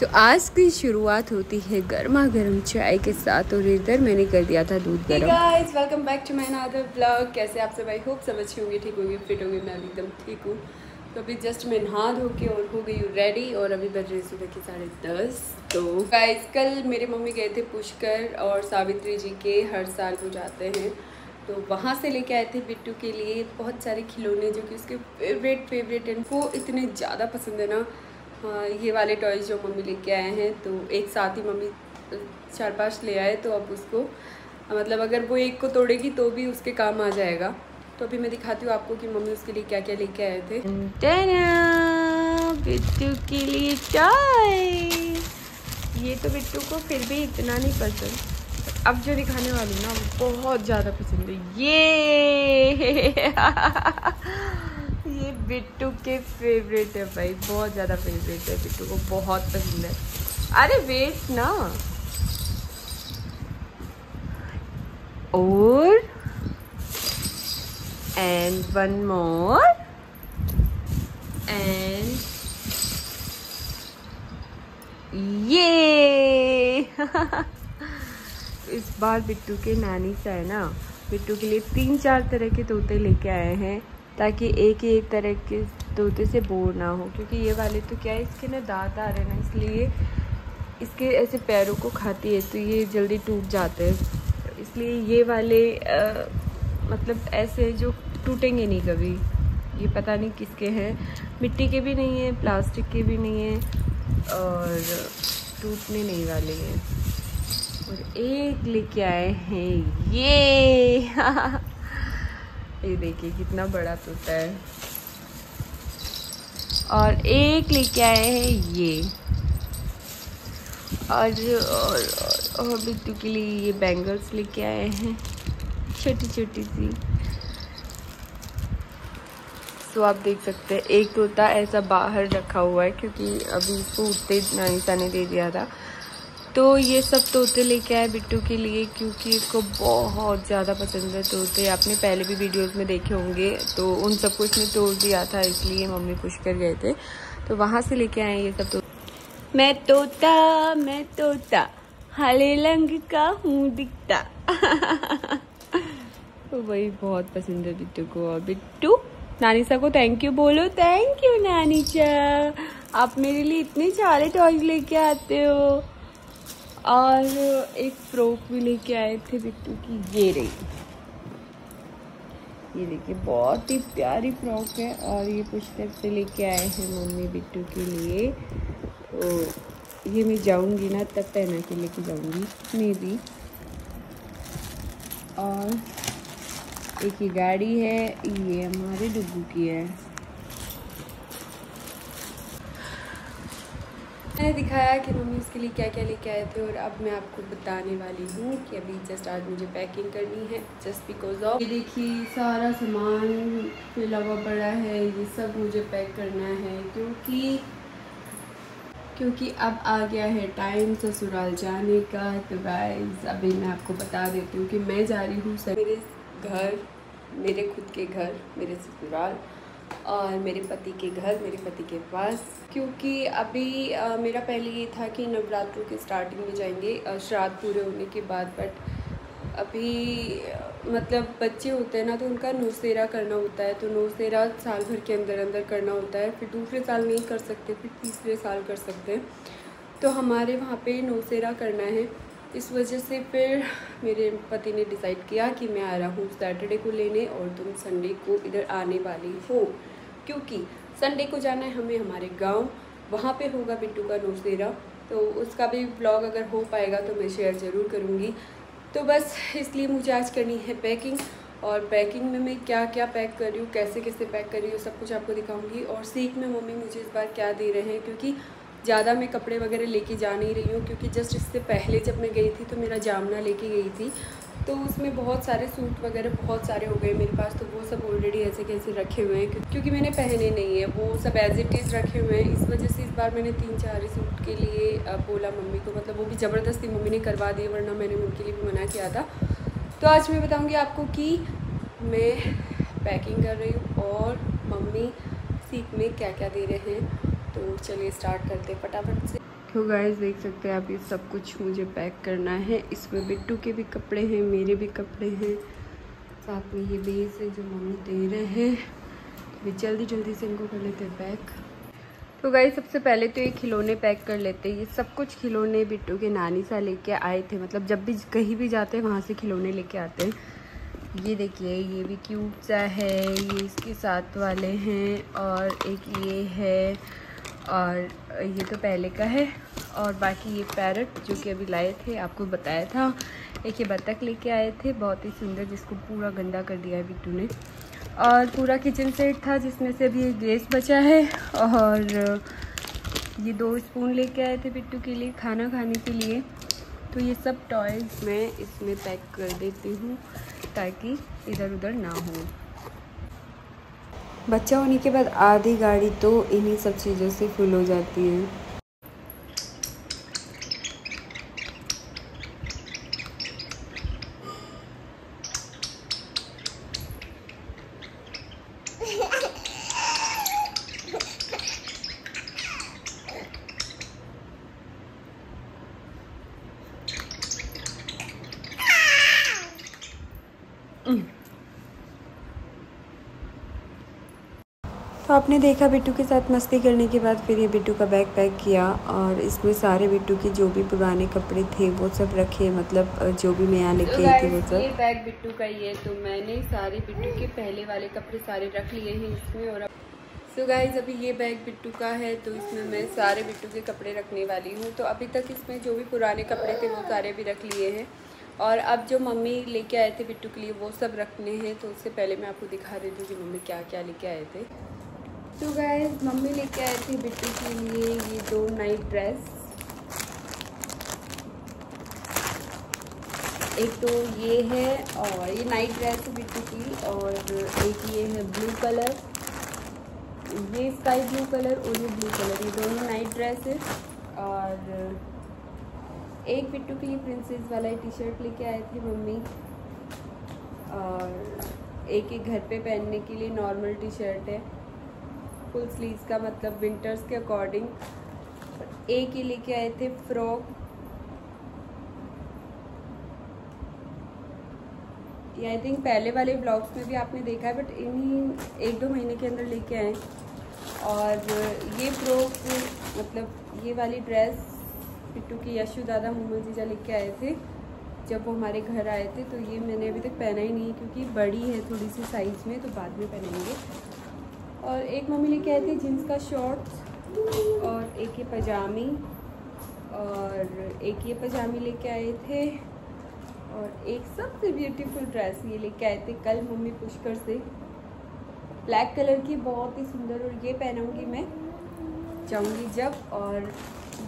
तो आज की शुरुआत होती है गर्मा गर्म चाय के साथ और इधर मैंने कर दिया था दूध गर्म। Guys welcome back to my another blog कैसे आप सब? आई होप सब अच्छी होंगे ठीक होंगे फिट होंगे मैं एकदम ठीक हूँ। तो अभी जस्ट मैं नहा धो के और हो गई हूँ रेडी और अभी बज रही सुबह के साढ़े दस। तो गाइस कल मेरे मम्मी गए थे पुष्कर और सावित्री जी के हर साल वो जाते हैं। तो वहाँ से लेके आए थे बिट्टू के लिए बहुत सारे खिलौने जो कि उसके फेवरेट फेवरेट हैं। वो इतने ज़्यादा पसंद है ना। ये वाले टॉयज़ जो मम्मी लेके आए हैं तो एक साथ ही मम्मी चार पाँच ले आए तो अब उसको मतलब अगर वो एक को तोड़ेगी तो भी उसके काम आ जाएगा। तो अभी मैं दिखाती हूँ आपको कि मम्मी उसके लिए क्या क्या लेके आए थे। बिट्टू के लिए चाय ये तो बिट्टू को फिर भी इतना नहीं पसंद। अब जो दिखाने वाली ना, वो बहुत ज़्यादा पसंद है। ये! बिट्टू के फेवरेट है भाई, बहुत ज़्यादा फेवरेट है बिट्टू को, बहुत पसंद है। अरे वेट ना। और एंड वन मोर एंड ये। इस बार बिट्टू के नानी से है ना, बिट्टू के लिए तीन चार तरह के तोते लेके आए हैं। ताकि एक ही एक तरह के तोते से बोर ना हो क्योंकि ये वाले तो क्या है इसके ना दांत आ रहे हैं ना इसलिए इसके ऐसे पैरों को खाती है तो ये जल्दी टूट जाते हैं। इसलिए ये वाले आ, मतलब ऐसे जो टूटेंगे नहीं कभी ये पता नहीं किसके हैं। मिट्टी के भी नहीं है प्लास्टिक के भी नहीं है और टूटने नहीं वाले हैं। और एक लेके आए हैं ये! ये देखिए कितना बड़ा तोता है। और एक लेके आए हैं ये। और और, और और बिट्टू के लिए ये बैंगल्स लेके आए हैं। छोटी छोटी सी। तो आप देख सकते हैं एक तोता ऐसा बाहर रखा हुआ है क्योंकि अभी इसको उठते नानीसा ने दे दिया था। तो ये सब तोते लेके आए बिट्टू के लिए क्योंकि इसको बहुत ज़्यादा पसंद है तोते। आपने पहले भी वीडियोस में देखे होंगे तो उन सबको इसने तोड़ दिया था इसलिए मम्मी खुश कर गए थे। तो वहाँ से लेके आए ये सब तो मैं तोता मैं तोता हले लंग का हूँ दिखता। तो वही बहुत पसंद है बिट्टू को। और बिट्टू नानी सा को थैंक यू बोलो। थैंक यू नानी चा। आप मेरे लिए इतने सारे टॉयज लेके आते हो। और एक फ्रॉक भी लेके आए थे बिट्टू की, ये रही। ये देखिए, बहुत ही प्यारी फ्रॉक है और ये पुष्कर से लेके आए हैं मम्मी बिट्टू के लिए। तो ये मैं जाऊँगी ना, तब पहना के लेके जाऊँगी, मे बी और एक ये गाड़ी है, ये हमारे डुब्बू की है। मैंने दिखाया कि मम्मी उसके लिए क्या क्या लेके आए थे और अब मैं आपको बताने वाली हूँ कि अभी जस्ट आज मुझे पैकिंग करनी है जस्ट बिकॉज़ ऑफ़ ये देखिए, सारा सामान फिला हुआ पड़ा है, ये सब मुझे पैक करना है क्योंकि क्योंकि अब आ गया है टाइम ससुराल जाने का तो गाइस अभी मैं आपको बता देती हूँ कि मैं जा रही हूँ मेरे घर, मेरे खुद के घर, मेरे ससुराल। और मेरे पति के घर मेरे पति के पास। क्योंकि अभी आ, मेरा पहले ये था कि नवरात्रों के स्टार्टिंग में जाएँगे श्राद्ध पूरे होने के बाद बट अभी मतलब बच्चे होते हैं ना तो उनका नौसेरा करना होता है तो नौसेरा साल भर के अंदर अंदर करना होता है। फिर दूसरे साल नहीं कर सकते फिर तीसरे साल कर सकते हैं। तो हमारे वहाँ पे नौसेरा करना है। इस वजह से फिर मेरे पति ने डिसाइड किया कि मैं आ रहा हूँ सैटरडे को लेने और तुम संडे को इधर आने वाली हो। क्योंकि संडे को जाना है हमें हमारे गाँव, वहाँ पे होगा बिट्टू का नोशदेरा तो उसका भी ब्लॉग अगर हो पाएगा तो मैं शेयर ज़रूर करूँगी। तो बस इसलिए मुझे आज करनी है पैकिंग और पैकिंग में मैं क्या क्या पैक कर रही हूँ कैसे कैसे पैक कर रही हूँ, सब कुछ आपको दिखाऊँगी। और सीख में मम्मी मुझे इस बार क्या दे रहे हैं, क्योंकि ज़्यादा मैं कपड़े वगैरह लेके जा नहीं रही हूँ, क्योंकि जस्ट इससे पहले जब मैं गई थी तो मेरा जामना लेके गई थी। तो उसमें बहुत सारे सूट वगैरह बहुत सारे हो गए मेरे पास तो वो सब ऑलरेडी ऐसे कैसे रखे हुए हैं क्योंकि मैंने पहने नहीं है। वो सब एज इट इज़ रखे हुए हैं। इस वजह से इस बार मैंने तीन चार सूट के लिए बोला मम्मी को मतलब वो भी ज़बरदस्ती मम्मी ने करवा दिए, वरना मैंने उनके लिए भी मना किया था। तो आज मैं बताऊँगी आपको कि मैं पैकिंग कर रही हूँ और मम्मी सीख में क्या क्या दे रहे हैं। तो चलिए स्टार्ट करते हैं फटाफट से। तो गाइस देख सकते हैं आप, ये सब कुछ मुझे पैक करना है। इसमें बिट्टू के भी कपड़े हैं, मेरे भी कपड़े हैं। साथ में ये बेस है जो मम्मी दे रहे हैं। तो जल्दी जल्दी से इनको कर लेते हैं पैक तो गाइस सबसे पहले तो ये खिलौने पैक कर लेते हैं। ये सब कुछ खिलौने बिट्टू के नानी सा लेके आए थे। मतलब जब भी कहीं भी जाते हैं, वहाँ से खिलौने लेके आते हैं। ये देखिए, ये भी क्यूट सा है, ये इसके साथ वाले हैं और एक ये है। और ये तो पहले का है और बाकी ये पैरट जो कि अभी लाए थे, आपको बताया था। एक ये बत्तख लेके आए थे, बहुत ही सुंदर, जिसको पूरा गंदा कर दिया है बिट्टू ने। और पूरा किचन सेट था, जिसमें से अभी गैस बचा है और ये दो स्पून लेके आए थे बिट्टू के लिए, खाना खाने के लिए। तो ये सब टॉयज़ मैं इसमें पैक कर देती हूँ, ताकि इधर उधर ना हो। बच्चा होने के बाद आधी गाड़ी तो इन्हीं सब चीज़ों से फुल हो जाती है Mm. तो आपने देखा बिट्टू के साथ मस्ती करने के बाद फिर ये बिट्टू का बैग पैक किया और इसमें सारे बिट्टू के जो भी पुराने कपड़े थे वो सब रखे मतलब जो भी मैं यहाँ लेके आई थी वो सब। ये बैग बिट्टू का ही है तो मैंने सारे बिट्टू के पहले वाले कपड़े सारे रख लिए हैं इसमें और अब सो गाइज़ अभी ये बैग बिट्टू का है तो इसमें मैं सारे बिट्टू के कपड़े रखने वाली हूँ। तो अभी तक इसमें जो भी पुराने कपड़े थे वो सारे भी रख लिए हैं। और अब जो मम्मी लेके आए थे बिट्टू के लिए वो सब रखने हैं तो उससे पहले मैं आपको दिखा देती हूँ कि मम्मी क्या क्या लेके आए थे। तो गैस मम्मी लेके आए थे बिट्टू के लिए ये दो नाइट ड्रेस एक तो ये है और ये नाइट ड्रेस है बिट्टू की और एक ये है ब्लू कलर ये स्काई ब्लू कलर और ये ब्लू कलर ये दोनों नाइट ड्रेस है। और एक बिट्टू के लिए प्रिंसेस वाला टी शर्ट लेके आए थे मम्मी। और एक एक घर पे पहनने के लिए नॉर्मल टी शर्ट है। फुल स्लीव्स का मतलब विंटर्स के अकॉर्डिंग। एक ही लेके आए थे फ्रॉक। ये आई थिंक पहले वाले ब्लॉग्स में भी आपने देखा है बट इन्हीं एक दो महीने के अंदर लेके आए। और ये फ्रॉक मतलब ये वाली ड्रेस पिट्टू की यशु दादा मोहम्मद जीजा लेके आए थे, जब वो हमारे घर आए थे। तो ये मैंने अभी तक पहना ही नहीं क्योंकि बड़ी है थोड़ी सी साइज़ में तो बाद में पहनेंगे। और एक मम्मी लेके आई थी जीन्स का शॉर्ट्स और एक ये पजामी और एक ये पजामी लेके आए थे और एक सबसे ब्यूटीफुल ड्रेस ये लेके आए थे कल मम्मी पुष्कर से। ब्लैक कलर की बहुत ही सुंदर और ये पहनाऊँगी मैं। जाऊँगी जब और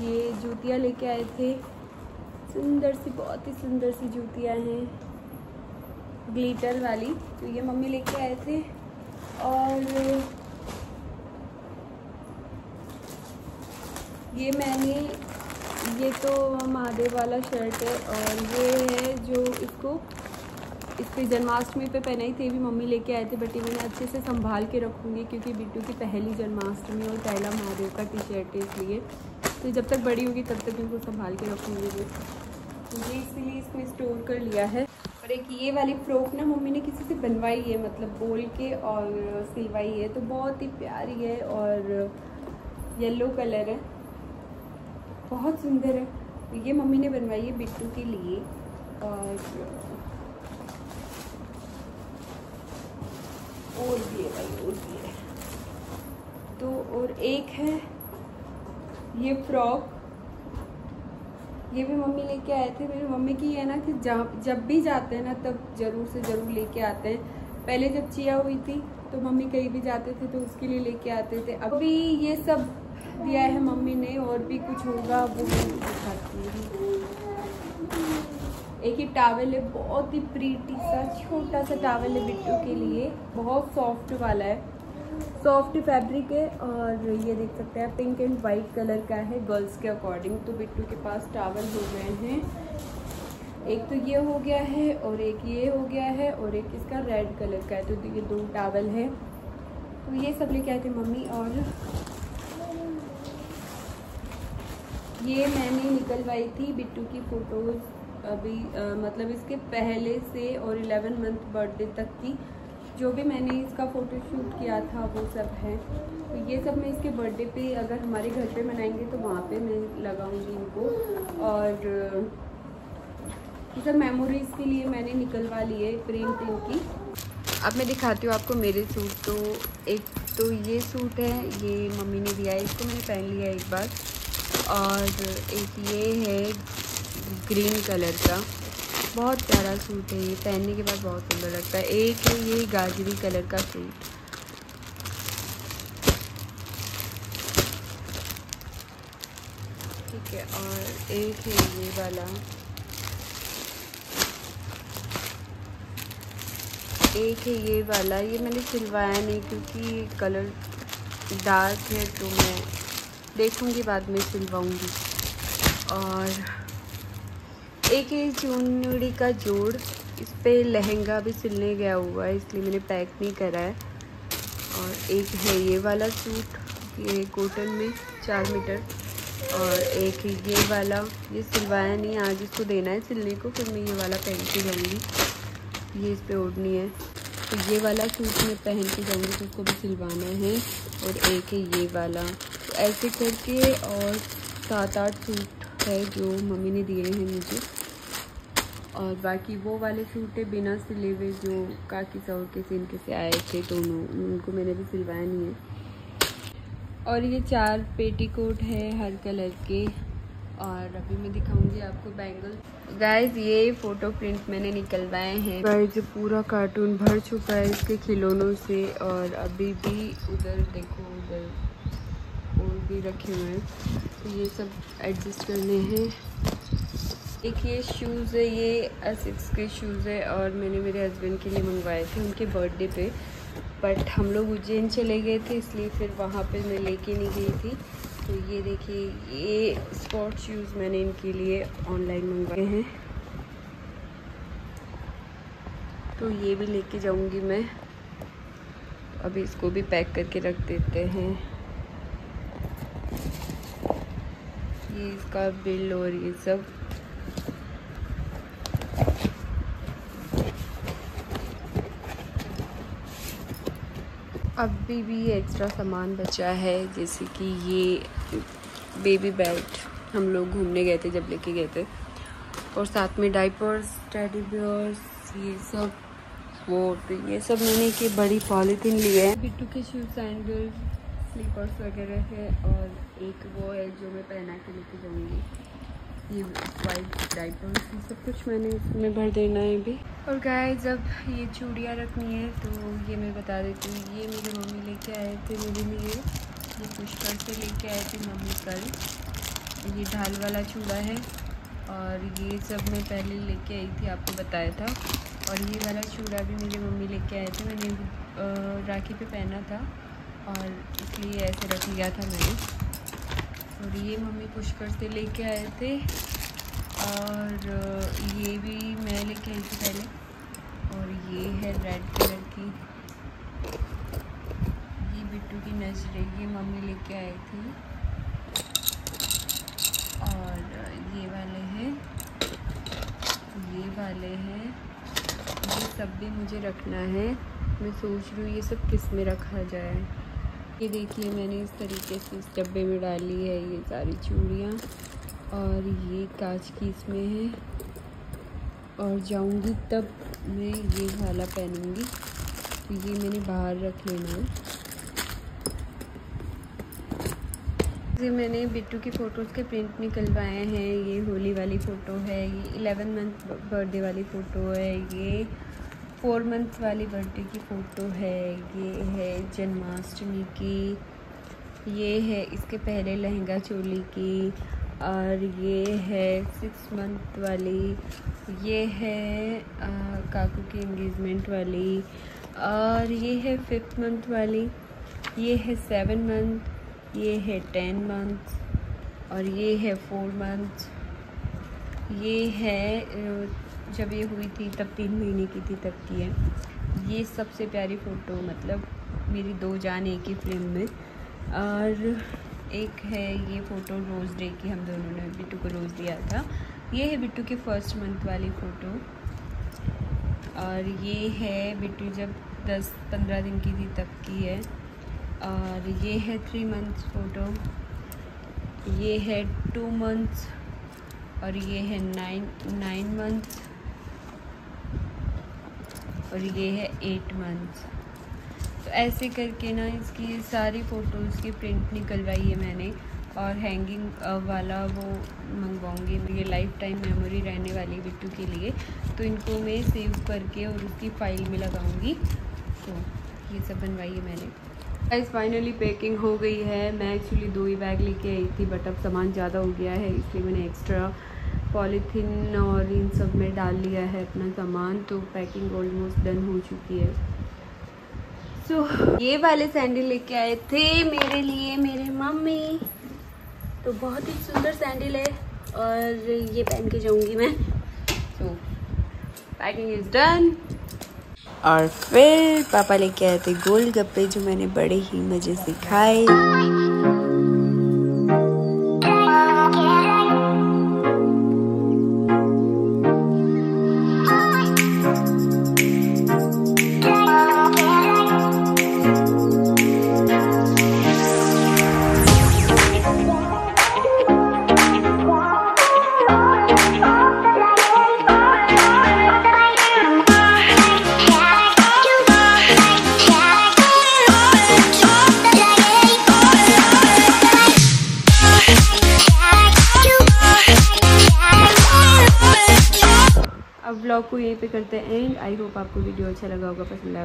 ये जूतियाँ लेके आए थे। सुंदर सी, बहुत ही सुंदर सी जूतियाँ हैं। ग्लिटर वाली तो ये मम्मी लेके आए थे। और ये मैंने, ये तो महादेव वाला शर्ट है और ये है जो इसको इस पर जन्माष्टमी पे पहनाई थी भी मम्मी लेके आए थे बट ये मैंने अच्छे से संभाल के रखूँगी क्योंकि बिट्टू की पहली जन्माष्टमी और पहला महादेव का टी शर्ट है इसलिए। तो जब तक बड़ी होगी, तब तक इनको संभाल के रखूँगी तो ये इसीलिए इसमें स्टोर कर लिया है। और एक ये वाली फ्रॉक ना मम्मी ने किसी से बनवाई है मतलब बोल के और सिलवाई है तो बहुत ही प्यारी है और येलो कलर है। बहुत सुंदर है। ये मम्मी ने बनवाई है बिट्टू के लिए। और और भी है भाई, और भी है। तो और एक है ये फ्रॉक। ये भी मम्मी लेके आए थे। मेरी मम्मी की है ना कि जब जब भी जाते हैं ना, तब ज़रूर से ज़रूर लेके आते हैं। पहले जब चिया हुई थी तो मम्मी कहीं भी जाते थे तो उसके लिए लेके आते थे। अभी ये सब दिया है मम्मी ने, और भी कुछ होगा, वो दिखाती हूँ। एक ही टावल है, बहुत ही प्रीटी सा, छोटा सा टावल है बिट्टू के लिए। बहुत सॉफ्ट वाला है। सॉफ्ट फैब्रिक है, और ये देख सकते हैं पिंक एंड वाइट कलर का है गर्ल्स के अकॉर्डिंग तो बिट्टू के पास टावल हो गए हैं। एक तो ये हो गया है, और एक ये हो गया है, और एक इसका रेड कलर का है तो ये दो टावल है। तो ये सब लेके आए थे मम्मी, और ये मैंने निकलवाई थी बिट्टू की फ़ोटोज़ अभी आ, मतलब इसके पहले से और 11 मंथ बर्थडे तक की। जो भी मैंने इसका फ़ोटो शूट किया था वो सब है। तो ये सब मैं इसके बर्थडे पे अगर हमारे घर पे मनाएँगे तो वहाँ पे मैं लगाऊँगी इनको। और ये सब मेमोरीज़ के लिए मैंने निकलवा लिए प्रिंट इनकी अब मैं दिखाती हूँ आपको मेरे सूट तो एक तो ये सूट है ये मम्मी ने दिया है इसको मैंने पहन लिया एक बार। और एक ये है ग्रीन कलर का। बहुत प्यारा सूट है ये, पहनने के बाद बहुत सुंदर लगता है। एक है ये गाजरी कलर का सूट। ठीक है, और एक है ये वाला। एक है ये वाला। ये मैंने सिलवाया नहीं क्योंकि कलर डार्क है तो मैं देखूँगी, बाद में सिलवाऊँगी। और एक ही चूनड़ी का जोड़, इस पर लहंगा भी सिलने गया हुआ है, इसलिए मैंने पैक नहीं करा है। और एक है ये वाला सूट, ये कॉटन में चार मीटर। और एक है ये वाला, ये सिलवाया नहीं, आज इसको देना है सिलने को, फिर मैं ये वाला पहन के जाऊँगी। ये इस पर ओढ़नी है। तो ये वाला सूट मैं पहन के जाऊँगी तो उसको भी सिलवाना है। और एक है ये वाला। ऐसे करके और सात आठ सूट है जो मम्मी ने दिए हैं मुझे। और बाकी वो वाले सूट है बिना सिले हुए जो काकी सौर के सिन के से आए थे दोनों उनको मैंने भी सिलवाया नहीं है। और ये चार पेटीकोट है हर कलर के। और अभी मैं दिखाऊँगी आपको बैंगल गाइस ये फ़ोटो प्रिंट मैंने निकलवाए हैं। गाइस पूरा कार्टून भर चुका है इसके खिलौनों से। और अभी भी उधर देखो, उधर। भी रखे हुए हैं। तो ये सब एडजस्ट करने हैं। एक ये शूज़ है, ये असिक्स के शूज़ है और मैंने मेरे हस्बैंड के लिए मंगवाए थे उनके बर्थडे पे। बट हम लोग उज्जैन चले गए थे, इसलिए फिर वहाँ पे मैं लेके नहीं गई थी। तो ये देखिए, ये स्पोर्ट शूज़ मैंने इनके लिए ऑनलाइन मंगवाए हैं। तो ये भी लेके जाऊँगी मैं। अभी इसको भी पैक करके रख देते हैं। ये इसका बिल और ये सब। अभी भी एक्स्ट्रा सामान बचा है, जैसे कि ये बेबी बेल्ट हम लोग घूमने गए थे, जब लेके गए थे। और साथ में डाइपर्स टेडी बियर्स ये सब, वो तो ये सब मैंने की बड़ी पॉलीथीन ली है। बिट्टू के शूज़ सैंडल स्लीपर्स वगैरह है और एक वो है जो मैं पहना के लेके जाऊँगी। ये वाइट डाइपर ये सब कुछ मैंने इसमें भर देना है अभी। और गाय जब ये चूड़ियाँ रखनी है तो ये मैं बता देती हूँ। ये मेरी मम्मी लेके आए थे, मेरे लिए। ये पुष्कर से लेके आए थे मम्मी कल। ये ढाल वाला चूड़ा है और ये सब मैं पहले लेके आई थी, आपको बताया था। और ये वाला चूड़ा भी मेरी मम्मी लेके आए थे। मैंने राखी पे पहना था। और इसलिए ऐसे रख लिया था मैंने। और ये मम्मी पुष्कर से लेके आए थे। और ये भी मैं लेके आई थी पहले। और ये है रेड कलर की। ये बिट्टू की नजरे, ये मम्मी लेके आई थी। और ये वाले हैं। ये वाले हैं। ये सब भी मुझे रखना है। मैं सोच रही हूँ ये सब किसमें रखा जाए। ये देखिए मैंने इस तरीके से इस डब्बे में डाली है ये सारी चूड़ियाँ और ये कांच की इसमें है। और जाऊँगी तब मैं ये वाला पहनूँगी तो ये मैंने बाहर रख लेना है। ये मैंने बिट्टू की फ़ोटोज़ के प्रिंट निकलवाए हैं। ये होली वाली फ़ोटो है, ये एलेवन मंथ बर्थडे वाली फ़ोटो है, ये फोर मंथ वाली बर्थडे की फ़ोटो है ये है जन्माष्टमी की ये है इसके पहले लहंगा चोली की और ये है सिक्स मंथ वाली ये है आ, काकू की इंगेजमेंट वाली और ये है फिफ्थ मंथ वाली ये है सेवन मंथ ये है टेन मंथ और ये है फोर मंथ ये है जब ये हुई थी, तब तीन महीने की थी, तब की है। ये सबसे प्यारी फ़ोटो मतलब मेरी दो जान एक ही फ्रेम में। और एक है ये फ़ोटो रोज़ डे की, हम दोनों ने बिट्टू को रोज़ दिया था। ये है बिट्टू की फ़र्स्ट मंथ वाली फ़ोटो और ये है बिट्टू जब दस, पंद्रह दिन की थी, तब की है। और ये है थ्री मंथ्स फ़ोटो ये है टू मंथ्स और ये है नाइन नाइन मंथ्स और ये है एट मंथ्स तो ऐसे करके ना इसकी सारी फ़ोटोज़ की प्रिंट निकलवाई है मैंने और हैंगिंग वाला वो मंगवाऊँगी ये लाइफ टाइम मेमोरी रहने वाली बिट्टू के लिए। तो इनको मैं सेव करके और उसकी फ़ाइल में लगाऊँगी। तो ये सब बनवाई है मैंने। गाइस फाइनली पैकिंग हो गई है। मैं एक्चुअली दो ही बैग लेके आई थी बट अब सामान ज़्यादा हो गया है, इसलिए मैंने एक्स्ट्रा पॉलीथीन और इन सब में डाल लिया है अपना सामान तो पैकिंग ऑलमोस्ट डन हो चुकी है। सो so, ये वाले सैंडल लेके आए थे मेरे लिए मेरे मम्मी। तो बहुत ही सुंदर सैंडल है और ये पहन के जाऊँगी मैं। सो पैकिंग इज़ डन और फिर पापा लेके आए थे गोल गप्पे जो मैंने बड़े ही मज़े से खाए। वीडियो अच्छा लगा होगा पसंद